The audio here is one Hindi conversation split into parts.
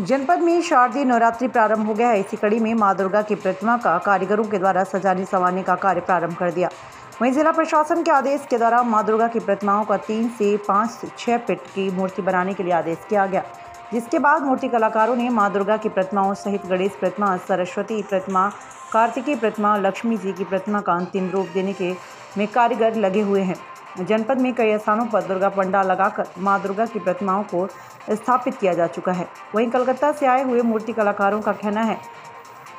जनपद में शारदीय नवरात्रि प्रारंभ हो गया है। इसी कड़ी में माँ दुर्गा की प्रतिमा का कारीगरों के द्वारा सजाने संवारने का कार्य प्रारंभ कर दिया। वहीं जिला प्रशासन के आदेश के द्वारा माँ दुर्गा की प्रतिमाओं का तीन से पाँच से छः फिट की मूर्ति बनाने के लिए आदेश किया गया। जिसके बाद मूर्ति कलाकारों ने माँ दुर्गा की प्रतिमाओं सहित गणेश प्रतिमा, सरस्वती प्रतिमा, कार्तिकी प्रतिमा, लक्ष्मी जी की प्रतिमा का अंतिम रूप देने के में कारीगर लगे हुए हैं। जनपद में कई स्थानों पर दुर्गा पंडाल लगाकर माँ दुर्गा की प्रतिमाओं को स्थापित किया जा चुका है। वहीं कलकत्ता से आए हुए मूर्ति कलाकारों का कहना है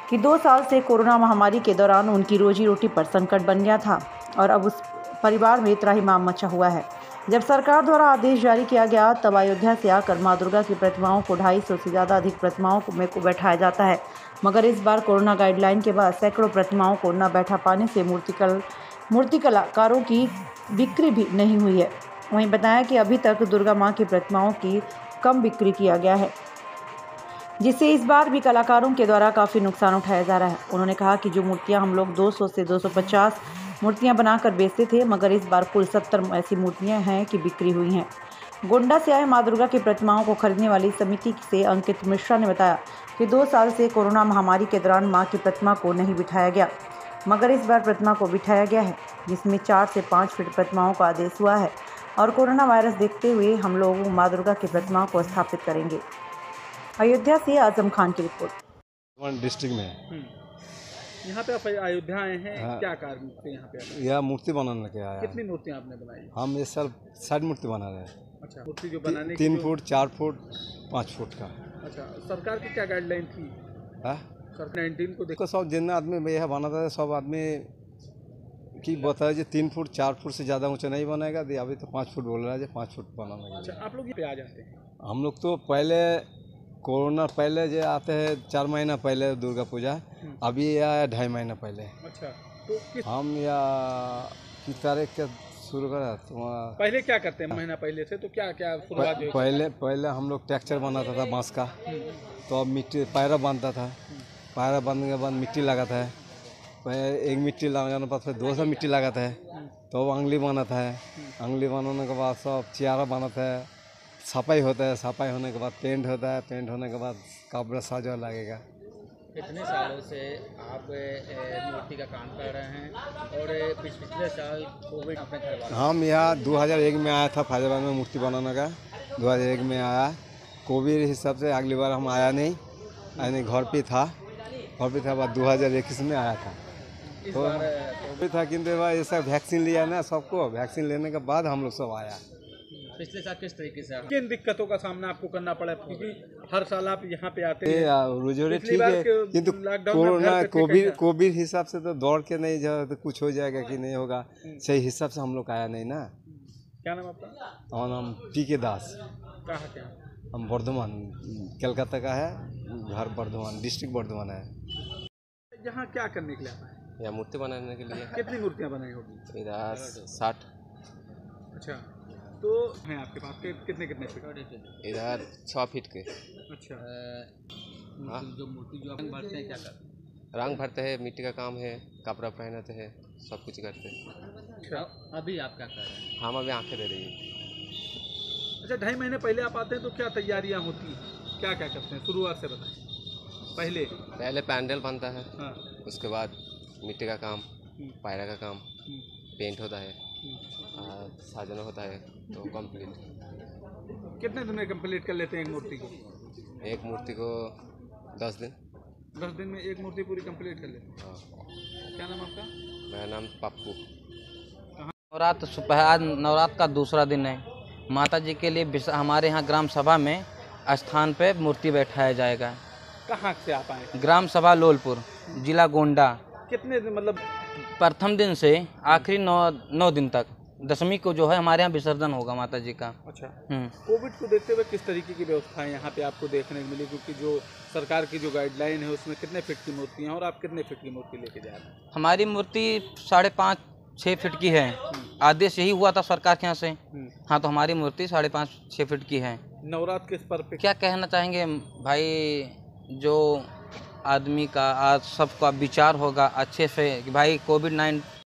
कि दो साल से कोरोना महामारी के दौरान उनकी रोजी रोटी पर संकट बन गया था और अब उस परिवार में त्राहिमाम मचा हुआ है। जब सरकार द्वारा आदेश जारी किया गया, तब अयोध्या से आकर माँ दुर्गा की प्रतिमाओं को ढाई सौ से ज़्यादा अधिक प्रतिमाओं को में को बैठाया जाता है। मगर इस बार कोरोना गाइडलाइन के बाद सैकड़ों प्रतिमाओं को न बैठा पाने से मूर्तिकल मूर्ति कलाकारों की बिक्री भी नहीं हुई है। वहीं बताया कि अभी तक दुर्गा माँ की प्रतिमाओं की कम बिक्री किया गया है, जिससे इस बार भी कलाकारों के द्वारा काफ़ी नुकसान उठाया जा रहा है। उन्होंने कहा कि जो मूर्तियाँ हम लोग 200 से 250 मूर्तियाँ बनाकर बेचते थे, मगर इस बार कुल 70 ऐसी मूर्तियाँ हैं कि बिक्री हुई हैं। गोंडा से आए माँ दुर्गा की प्रतिमाओं को खरीदने वाली समिति से अंकित मिश्रा ने बताया कि दो साल से कोरोना महामारी के दौरान माँ की प्रतिमा को नहीं बिठाया गया। मगर इस बार प्रतिमा को बिठाया गया है जिसमें चार से पाँच फीट प्रतिमाओं का आदेश हुआ है और कोरोना वायरस देखते हुए हम लोग माँ दुर्गा की प्रतिमाओं को स्थापित करेंगे। अयोध्या से आज़म खान की रिपोर्ट। डिस्ट्रिक्ट में हम्म। यहाँ पे आप अयोध्या आए हैं हाँ। क्या कारण यहाँ पे? यह मूर्ति बनाने के आया। कितनी मूर्तियाँ आपने बनाई हम इस साल साठ मूर्ति बना रहे हैं। अच्छा मूर्ति जो ती, बनाने तीन फुट चार फुट पाँच फुट का। अच्छा सरकार की क्या गाइडलाइन थी? है? नाइनटीन को देखो सब जितने आदमी यह बनाता है सब आदमी की बताया जो तीन फुट चार फुट से ज़्यादा ऊँचा नहीं बनाएगा अभी तो पाँच फुट बोल रहा है जो पाँच फुट बनाने अच्छा आप लोग आ जाते हैं। हम लोग तो पहले कोरोना पहले जो आते हैं चार महीना पहले दुर्गा पूजा अभी यह आया ढाई महीना पहले। अच्छा तो किस हम या किस तारीख के शुरू करा तो पहले क्या करते हैं महीना पहले से? तो क्या क्या शुरुआत पहले पहले हम लोग ट्रैक्चर बनाता था बाँस का। तो अब मिट्टी पैरा बांधता था। पैरा बांधने के बाद मिट्टी लगाता है। पहले एक मिट्टी लगाने के बाद फिर दो सौ मिट्टी लगाता है। तो अब अंगली बनाता है। अंगली बनाने के बाद सब चियारा बनाता है। सफ़ाई होता है। सफ़ाई होने के बाद पेंट होता है। पेंट होने के बाद कपड़ा साजा लगेगा। इतने सालों से आप मूर्ति का काम कर रहे हैं? और पिछले साल कोविड अपने घर हम यहाँ 2001 में आया था फैजाबाद में मूर्ति बनाने का। 2001 में आया। कोविड हिसाब से अगली बार हम आया नहीं। यानी घर पे था। पे था बाद 2021 में आया था। तो बार था किंतु भाई ये सब वैक्सीन लिया ना सबको वैक्सीन लेने के बाद हम लोग सब आया। पिछले साल किस तरीके से आप किन दिक्कतों का सामना आपको करना पड़ा? क्योंकि हर साल आप यहाँ पे आते हैं। आ, ठीक है किंतु कोरोना घर पे कोविड कोविड हिसाब से तो दौड़ के नहीं जाओ तो कुछ हो जाएगा कि नहीं होगा। सही हिसाब से हम लोग आया नहीं ना। क्या नाम आपका? और हम टी के दास। कहाँ क्या हम बर्धमान कलकत्ता का है घर बर्धमान डिस्ट्रिक्ट बर्धमान है। यहाँ क्या करने के लिए आए हैं? या मूर्ति बनाने के लिए। कितनी मूर्तियाँ बनाई होगी? इधर साठ। अच्छा तो हैं आपके पास कि- कितने कितने फीट? इधर छः फीट के। अच्छा। हाँ। जो मूर्ति जो आप भरते हैं क्या करते हैं? रंग भरते हैं मिट्टी का काम है कपड़ा पहनाते हैं सब कुछ करते हैं। अच्छा अभी आप क्या कर रहे हैं? हम अभी आँखें दे रही हैं। अच्छा ढाई महीने पहले आप आते हैं तो क्या तैयारियाँ होती हैं? क्या क्या करते हैं? शुरुआत से बताएँ। पहले? पहले पैंडल बनता है हाँ। उसके बाद मिट्टी का काम हम्म, पायरा का काम हम्म, पेंट होता है हम्म। और साजना होता है तो कंप्लीट कितने दिन में कंप्लीट कर लेते हैं एक मूर्ति को? एक मूर्ति को दस दिन। दस दिन में एक मूर्ति पूरी कंप्लीट कर लेते हैं? हाँ। क्या नाम आपका? मेरा नाम पप्पू। नवरात्र सुबह आज नवरात्र का दूसरा दिन है। माता जी के लिए हमारे यहाँ ग्राम सभा में स्थान पे मूर्ति बैठाया जाएगा। कहाँ से आप आए? ग्राम सभा लोलपुर जिला गोंडा। कितने दिन मतलब प्रथम दिन से आखिरी नौ नौ दिन तक। दसवीं को जो है हमारे यहाँ विसर्जन होगा माता जी का। अच्छा। हम्म। कोविड को देखते हुए किस तरीके की व्यवस्थाएँ यहाँ पे आपको देखने को मिली? क्योंकि जो सरकार की जो गाइडलाइन है उसमें कितने फीट की मूर्ति हैं और आप कितने फीट की मूर्ति लेके जा रहे हैं? हमारी मूर्ति साढ़े पाँच छः फीट की है। आदेश यही हुआ था सरकार के यहाँ से। हम्म। हाँ तो हमारी मूर्ति साढ़े पाँच छः फीट की है। नवरात्र के पर पे? क्या कहना चाहेंगे भाई जो आदमी का आज सबका विचार होगा अच्छे से कि भाई कोविड नाइन